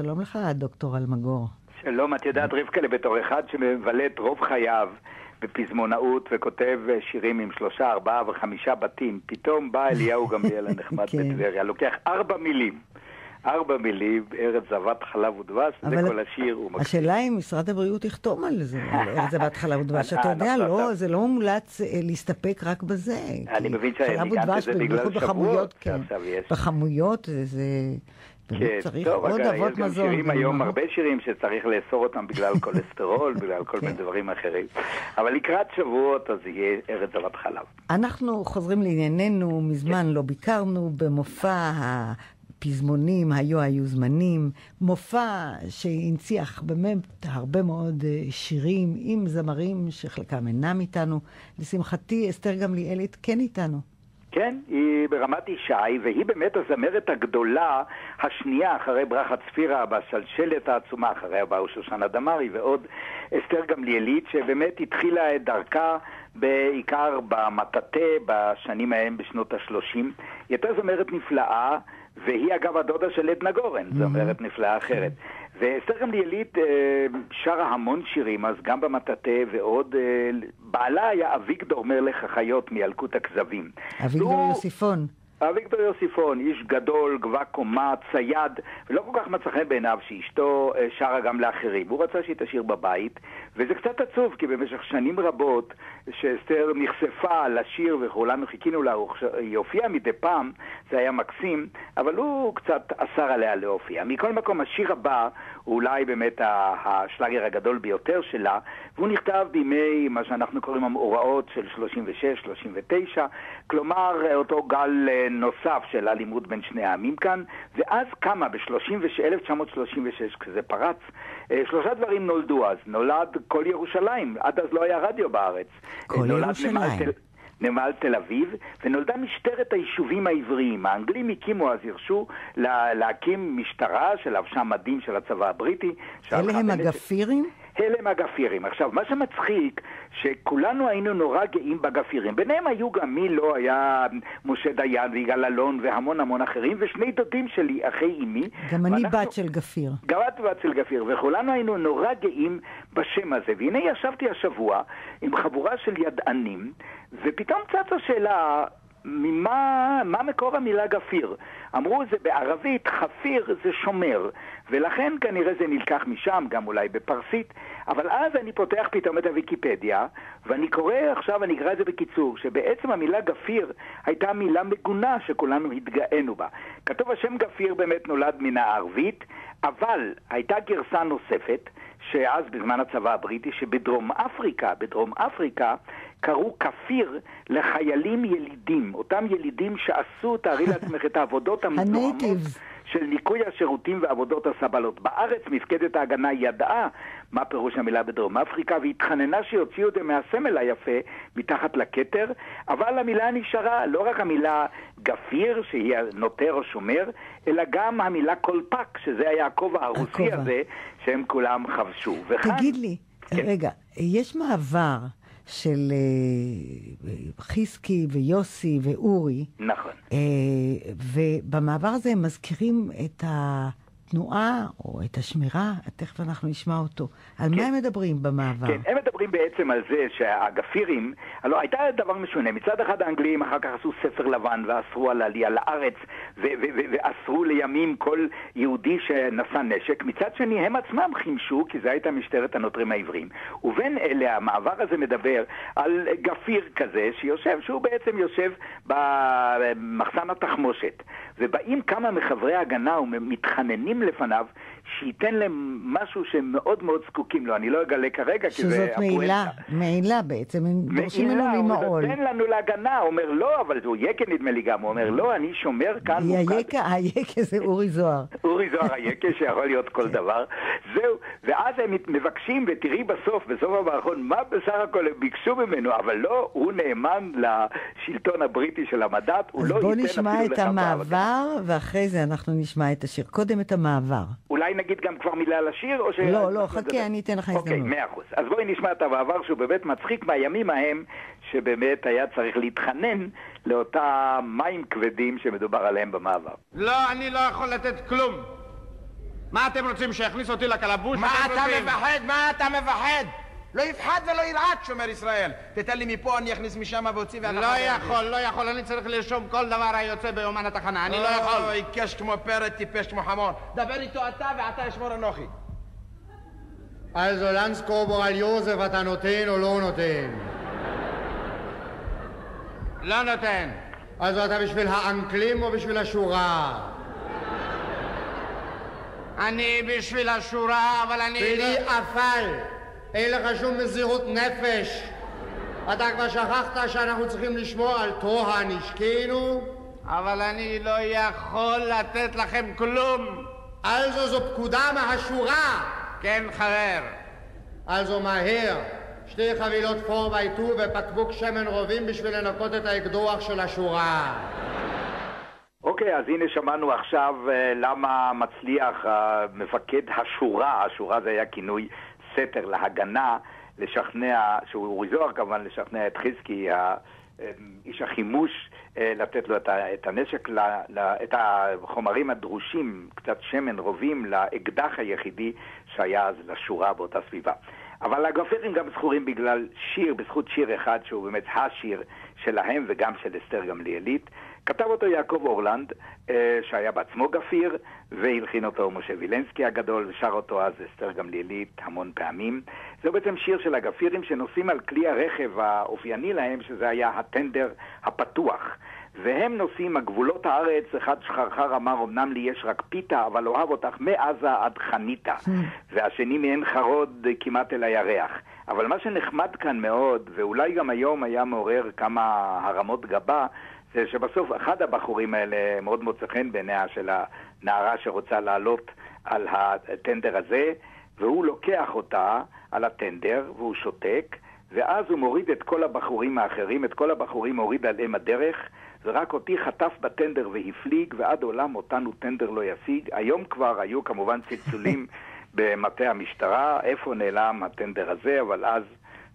שלום לך, דוקטור אלמגור. שלום, את יודעת, רבקלה, בתור אחד שמבלה את רוב חייו בפזמונאות וכותב שירים עם שלושה, ארבעה וחמישה בתים, פתאום בא אליהו גמליאל הנחמד כן. בטבריה, לוקח ארבע מילים. ארבע מילים, ארץ זבת חלב ודבש, זה כל השיר. השאלה אם משרד הבריאות יחתום על זה, על ארץ זבת חלב ודבש. אתה יודע, לא. זה לא מומלץ אה, להסתפק רק בזה. אני מבין חלב שהגעת ודבש, לזה בגלל שבועות, בכמויות, כן. שעכשיו יש. בכמויות זה... זה- כן, צריך טוב, עוד אגב, אבות יש גם מזון. שירים גם היום, לא. הרבה שירים שצריך לאסור אותם בגלל כולסטרול, בגלל כל כן. מיני דברים אחרים. אבל לקראת שבועות אז יהיה ארץ זבת חלב. אנחנו חוזרים לענייננו, מזמן לא ביקרנו במופע הפזמונים, היו היו זמנים, מופע שהנציח באמת הרבה מאוד אה, שירים עם זמרים שחלקם אינם איתנו. לשמחתי, אסתר גמליאלית כן איתנו. כן, היא ברמת ישי, והיא באמת הזמרת הגדולה השנייה אחרי ברכה צפירה בשלשלת העצומה, אחריה באו שושנה דמארי ועוד אסתר גמליאלית, שבאמת התחילה את דרכה בעיקר במטאטה בשנים ההם בשנות ה-30. היא הייתה זמרת נפלאה, והיא אגב הדודה של עדנה גורן, זמרת נפלאה אחרת. ואסתר גמליאלית אה, שרה המון שירים, אז גם במטאטה ועוד. אה, בעלה היה אביגדור מלך החיות מילקוט הכזבים. אביגדור והוא- יוסיפון. אביגדור יוסיפון, איש גדול, גבה קומה, צייד, ולא כל כך מצא חן בעיניו שאשתו אה, שרה גם לאחרים. הוא רצה שהיא תשאיר בבית, וזה קצת עצוב, כי במשך שנים רבות שאסתר נחשפה לשיר וכולנו חיכינו לה, היא הופיעה מדי פעם, זה היה מקסים, אבל הוא קצת אסר עליה להופיע. מכל מקום, השיר הבא הוא אולי באמת השלאגר הגדול ביותר שלה, והוא נכתב בימי מה שאנחנו קוראים המאורעות של 36-39, כלומר אותו גל אה, נוסף של אלימות בין שני העמים כאן, ואז קמה ב-1936, כשזה פרץ, אה, שלושה דברים נולדו אז. נולד כל ירושלים, עד אז לא היה רדיו בארץ. כל אה, נולד ירושלים. תל- נמל תל אביב, ונולדה משטרת היישובים העבריים. האנגלים הקימו אז, הרשו לה, להקים משטרה שלבשה מדים של הצבא הבריטי. אלה הם הגפירים? אלה הם הגפירים. עכשיו, מה שמצחיק, שכולנו היינו נורא גאים בגפירים. ביניהם היו גם מי לא היה משה דיין ויגאל אלון והמון המון אחרים, ושני דודים שלי, אחי אמי. גם אני ואנחנו- בת של גפיר. גם את בת של גפיר, וכולנו היינו נורא גאים בשם הזה. והנה ישבתי השבוע עם חבורה של ידענים, ופתאום צצה שאלה, ממה מה מקור המילה גפיר? אמרו זה בערבית, חפיר זה שומר, ולכן כנראה זה נלקח משם, גם אולי בפרסית, אבל אז אני פותח פתאום את הוויקיפדיה, ואני קורא עכשיו, אני אקרא את זה בקיצור, שבעצם המילה גפיר הייתה מילה מגונה שכולנו התגאינו בה. כתוב השם גפיר באמת נולד מן הערבית, אבל הייתה גרסה נוספת, שאז בזמן הצבא הבריטי, שבדרום אפריקה, בדרום אפריקה, קראו כפיר לחיילים ילידים, אותם ילידים שעשו, תארי לעצמך, את העבודות המזוהמות הנייטיבס. של ניקוי השירותים ועבודות הסבלות. בארץ מפקדת ההגנה ידעה מה פירוש המילה בדרום אפריקה והתחננה שיוציאו את זה מהסמל היפה מתחת לכתר, אבל המילה נשארה, לא רק המילה גפיר, שהיא נוטר או שומר, אלא גם המילה קולפק, שזה היה הכובע הרוסי הכובע. הזה שהם כולם חבשו. וכאן- תגיד לי, כן. רגע, יש מעבר של אה, חזקי ויוסי ואורי, נכון. אה, ובמעבר הזה הם מזכירים את התנועה או את השמירה, תכף אנחנו נשמע אותו. על מה הם מדברים במעבר? כן, הם מדברים בעצם על זה שהגפירים, הלוא הייתה דבר משונה, מצד אחד האנגלים אחר כך עשו ספר לבן ואסרו על העלייה לארץ ואסרו לימים כל יהודי שנשא נשק, מצד שני הם עצמם חימשו, כי זו הייתה משטרת הנוטרים העבריים. ובין אלה המעבר הזה מדבר על גפיר כזה שיושב, שהוא בעצם יושב במחסן התחמושת, ובאים כמה מחברי ההגנה ומתחננים לפניו שייתן להם משהו שהם מאוד מאוד זקוקים לו. אני לא אגלה כרגע, כי זה שזאת הפואנטה. מעילה, מעילה בעצם, הם דורשים מעילה, ממנו הוא ממעול. נותן לנו להגנה, הוא אומר לא, אבל הוא יקה נדמה לי גם, הוא אומר לא, אני שומר כאן. היקה, היקה זה אורי זוהר. אורי זוהר היקה, שיכול להיות כל דבר. זהו, ואז הם מבקשים, ותראי בסוף, בסוף המערכון, מה בסך הכל הם ביקשו ממנו, אבל לא, הוא נאמן לשלטון הבריטי של המנדט, הוא אז לא ייתן נשמע אפילו את לך המעבר, ואחרי זה אנחנו נשמע את השיר. קודם את המעבר. אולי נגיד גם כבר מילה על השיר, או ש... לא, לא, חכה, אני אתן לך אוקיי, הזדמנות. מאה אחוז. אז בואי נשמע את המעבר שהוא באמת מצחיק מהימים ההם, שבאמת היה צריך להתחנן לאותם מים כבדים שמדובר עליהם במעבר. לא, אני לא יכול לתת כלום. מה אתם רוצים, שיכניס אותי לקלבוש? מה אתה? מפחד? מה אתה מפחד? לא יפחד ולא ירעד, שומר ישראל. תתן לי מפה, אני אכניס משם ואוציא ואתה לא. יכול, לא יכול, אני צריך לרשום כל דבר היוצא ביומן התחנה, אני לא יכול. אוי, קש כמו פרד, טיפש כמו חמור. דבר איתו אתה ואתה אשמור אנוכי. Also לנסקורבורל יוזף אתה נותן או לא נותן? לא נותן. אז אתה בשביל האנקלים או בשביל השורה? אני בשביל השורה, אבל אני... בלי אפל. אין לך שום מסירות נפש. אתה כבר שכחת שאנחנו צריכים לשמור על טוהר נשקנו? אבל אני לא יכול לתת לכם כלום. Also זו פקודה מהשורה. כן, חבר. Also מהר. שתי חבילות פור בייטו ובקבוק שמן רובים בשביל לנקות את האקדוח של השורה. אוקיי, אז הנה שמענו עכשיו אה, למה מצליח אה, מפקד השורה, השורה זה היה כינוי סתר להגנה, לשכנע, שהוא אורי זוהר כמובן, לשכנע את חזקי, אה, איש החימוש, אה, לתת לו את הנשק, את החומרים הדרושים, קצת שמן, רובים, לאקדח היחידי שהיה אז לשורה באותה סביבה. אבל הגפירים גם זכורים בגלל שיר, בזכות שיר אחד שהוא באמת השיר שלהם וגם של אסתר גמליאלית. כתב אותו יעקב אורלנד, אה, שהיה בעצמו גפיר, והלחין אותו משה וילנסקי הגדול, ושר אותו אז אסתר גמליאלית המון פעמים. זהו בעצם שיר של הגפירים שנוסעים על כלי הרכב האופייני להם, שזה היה הטנדר הפתוח. והם נוסעים, הגבולות הארץ, אחד שחרחר אמר, אמנם לי יש רק פיתה, אבל אוהב אותך מעזה עד חניתה. והשני מעין חרוד כמעט אל הירח. אבל מה שנחמד כאן מאוד, ואולי גם היום היה מעורר כמה הרמות גבה, זה שבסוף אחד הבחורים האלה מאוד מוצא חן בעיניה של הנערה שרוצה לעלות על הטנדר הזה, והוא לוקח אותה על הטנדר והוא שותק, ואז הוא מוריד את כל הבחורים האחרים, את כל הבחורים מוריד על אם הדרך, ורק אותי חטף בטנדר והפליג, ועד עולם אותנו טנדר לא ישיג. היום כבר היו כמובן צלצולים במטה המשטרה, איפה נעלם הטנדר הזה, אבל אז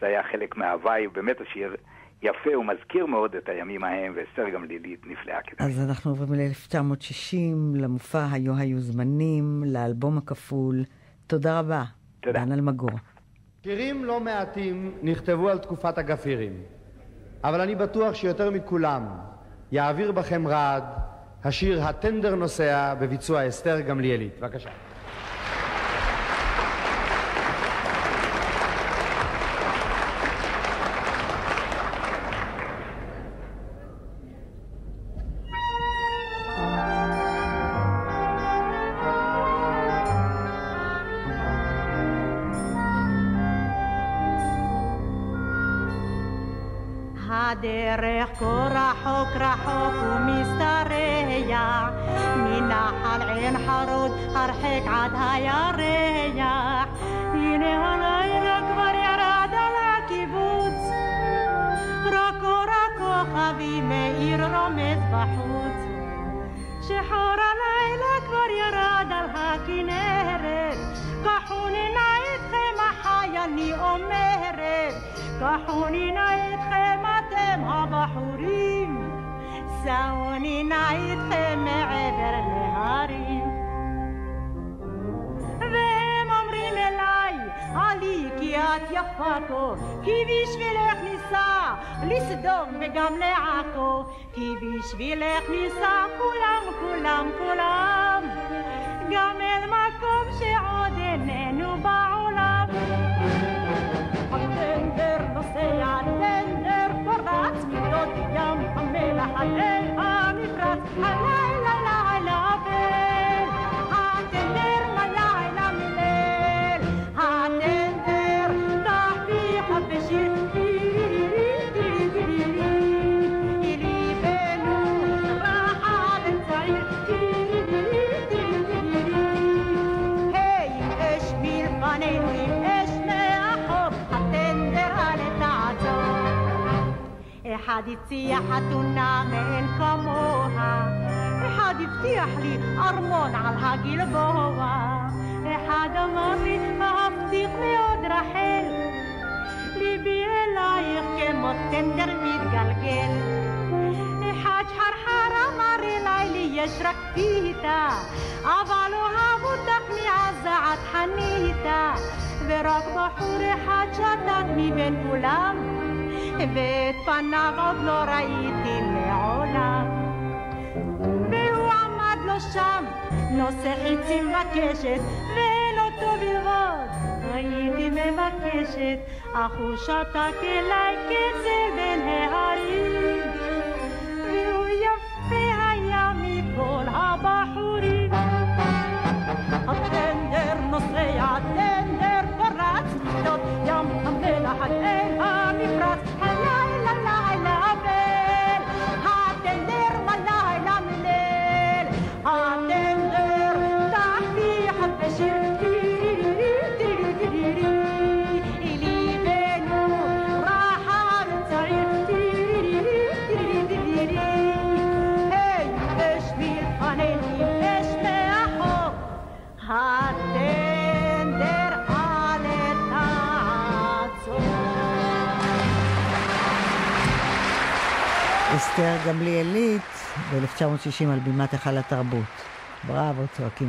זה היה חלק מההוואי, באמת השיר יפה ומזכיר מאוד את הימים ההם, ואסתר גמליאלית נפלאה כדאי. אז אנחנו עוברים ל-1960, למופע היו היו זמנים, לאלבום הכפול. תודה רבה. תודה. דן אלמגור. שירים לא מעטים נכתבו על תקופת הגפירים, אבל אני בטוח שיותר מכולם יעביר בכם רעד השיר "הטנדר נוסע" בביצוע אסתר גמליאלית. בבקשה. הדרך כה רחוק רחוק ומשתרע מנחל עין חרוד הרחק עד הירח. הנה הלילה כבר ירד על הקיבוץ. רק אור הכוכבים מאיר רומז בחוץ. שחור הלילה כבר ירד על הכנרת. קחוני נא איתכם אחי אני אומרת. קחוני נא איתכם אתם הבחורים סעוני נא איתכם מעבר להרים. והם אומרים אליי עלי כי את יפה כה כי בשבילך ניסע לסדום וגם לעכו כי בשבילך ניסע כולם כולם כולם. גם אל a mi אחד הציע חתונה מאין כמוה אחד הבטיח לי ארמון על הגלבוע אחד אמר לי מבטיח מאוד רחל ליבי אלייך כמו טנדר מתגלגל אחד שחרחר אמר אליי לי יש רק פיתה אבל אוהב אותך ורק בחור אחד שתק מבין כולם, ואת פניו עוד לא ראיתי מעולם. והוא עמד לו שם, נושא חיצים בקשת, ואין אותו בלבוד. הייתי מבקשת, אך הוא שתק אליי כצל בין ההרים. אסתר גמליאלית ב-1960 על בימת היכל התרבות. בראבו, צועקים